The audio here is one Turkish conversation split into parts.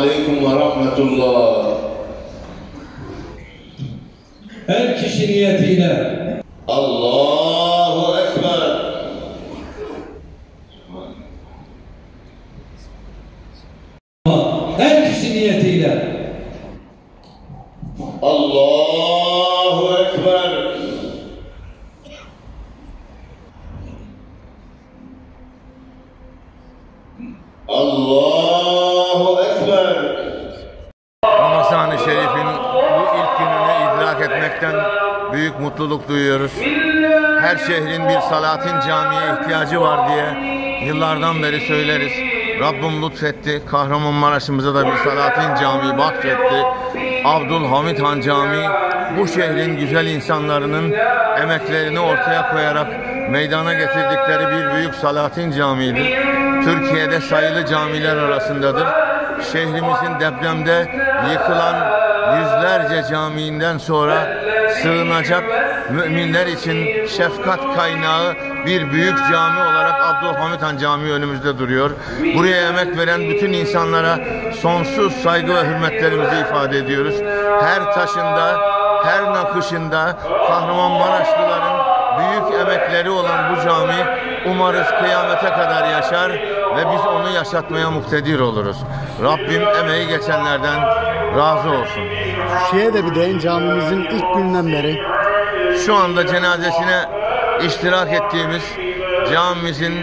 aleyküm ve rahmetullah. Her kişi niyetiyle. Allahu Ekber. Her kişi niyetiyle. Allahu Ekber. Allah büyük mutluluk duyuyoruz. Her şehrin bir Salatin Camii'ye ihtiyacı var diye yıllardan beri söyleriz. Rabbim lütfetti. Kahramanmaraş'ımıza da bir Salatin Camii bahşetti. Abdülhamit Han Camii bu şehrin güzel insanlarının emeklerini ortaya koyarak meydana getirdikleri bir büyük Salatin Camii'dir. Türkiye'de sayılı camiler arasındadır şehrimizin depremde yıkılan yüzlerce camiinden sonra sığınacak müminler için şefkat kaynağı bir büyük cami olarak Abdülhamit Han Camii önümüzde duruyor. Buraya emek veren bütün insanlara sonsuz saygı ve hürmetlerimizi ifade ediyoruz. Her taşında, her nakışında Kahramanmaraşlıların büyük emekleri olan bu cami umarız kıyamete kadar yaşar ve biz onu yaşatmaya muktedir oluruz. Rabbim emeği geçenlerden razı olsun. Şeye de bir değin camimizin ilk günden beri Şu anda cenazesine iştirak ettiğimiz camimizin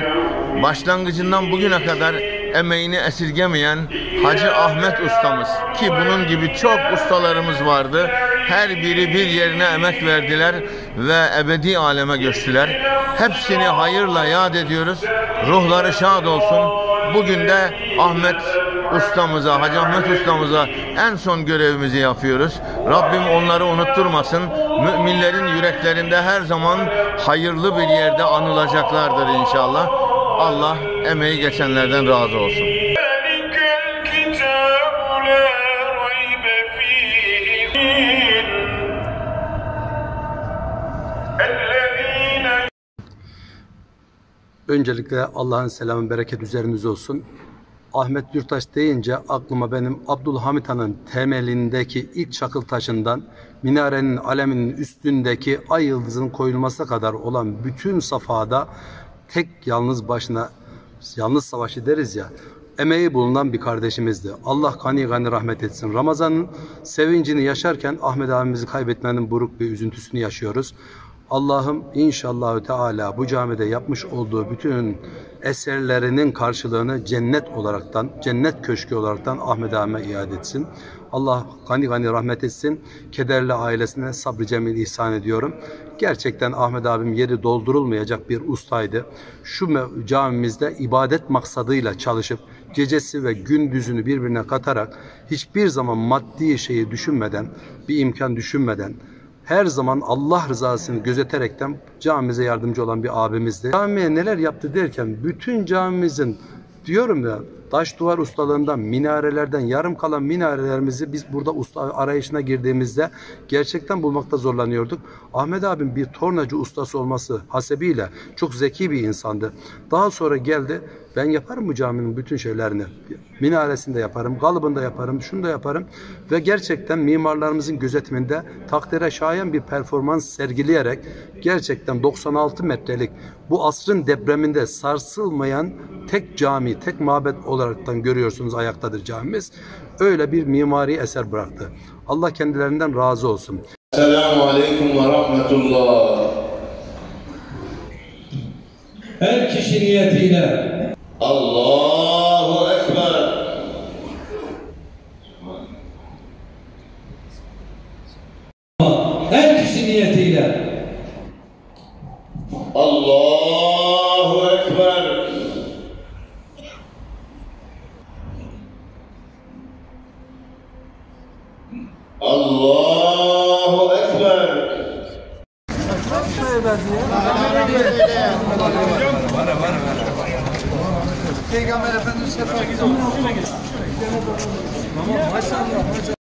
başlangıcından bugüne kadar emeğini esirgemeyen Hacı Ahmet ustamız ki bunun gibi çok ustalarımız vardı. Her biri bir yerine emek verdiler ve ebedi aleme göçtüler. Hepsini hayırla yad ediyoruz. Ruhları şad olsun. Bugün de Ahmet ustamıza, Hacı Ahmet ustamıza en son görevimizi yapıyoruz. Rabbim onları unutturmasın. Müminlerin yüreklerinde her zaman hayırlı bir yerde anılacaklardır inşallah. Allah emeği geçenlerden razı olsun. Öncelikle Allah'ın selamı bereket üzerinize olsun. Ahmet Yurttaş deyince aklıma benim Abdülhamit Han'ın temelindeki ilk çakıl taşından minarenin aleminin üstündeki ay yıldızının koyulmasına kadar olan bütün safhada tek yalnız başına yalnız savaşı deriz ya emeği bulunan bir kardeşimizdi. Allah gani gani rahmet etsin. Ramazan'ın sevincini yaşarken Ahmet abimizi kaybetmenin buruk bir üzüntüsünü yaşıyoruz. Allah'ım inşallahü teala bu camide yapmış olduğu bütün eserlerinin karşılığını cennet olaraktan, cennet köşkü olaraktan Ahmet abime iade etsin. Allah gani gani rahmet etsin. Kederli ailesine sabrı cemil ihsan ediyorum. Gerçekten Ahmet abim yeri doldurulmayacak bir ustaydı. Şu camimizde ibadet maksadıyla çalışıp gecesi ve gündüzünü birbirine katarak hiçbir zaman maddi şeyi düşünmeden, bir imkan düşünmeden her zaman Allah rızasını gözeterekten camimize yardımcı olan bir abimizdi. Camiye neler yaptı derken bütün camimizin diyorum ya taş duvar ustalığından, minarelerden yarım kalan minarelerimizi biz burada usta arayışına girdiğimizde gerçekten bulmakta zorlanıyorduk. Ahmet abim bir tornacı ustası olması hasebiyle çok zeki bir insandı. Daha sonra geldi ben yaparım bu caminin bütün şeylerini. Minaresini de yaparım, kalıbını yaparım, şunu da yaparım. Ve gerçekten mimarlarımızın gözetiminde takdire şayan bir performans sergileyerek gerçekten 96 metrelik bu asrın depreminde sarsılmayan tek cami, tek mabet olaraktan görüyorsunuz ayaktadır camimiz. Öyle bir mimari eser bıraktı. Allah kendilerinden razı olsun. Selamun Aleyküm ve Rahmetullah. Her kişi niyetiyle Allah niyetiyle. Allahu Ekber. Allahu Ekber. Peygamber Efendimiz sefer gidiyor. Maşallah.